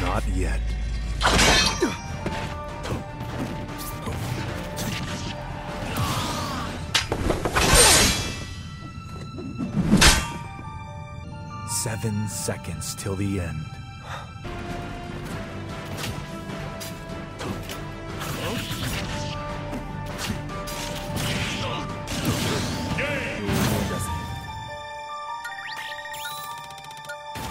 Not yet. Seven seconds till the end.